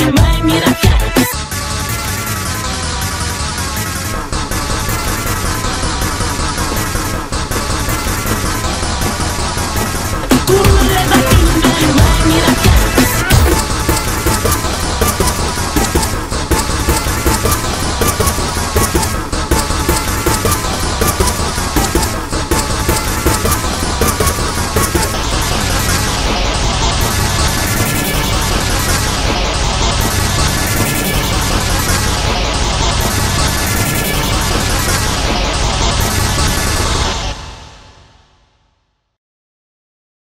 My.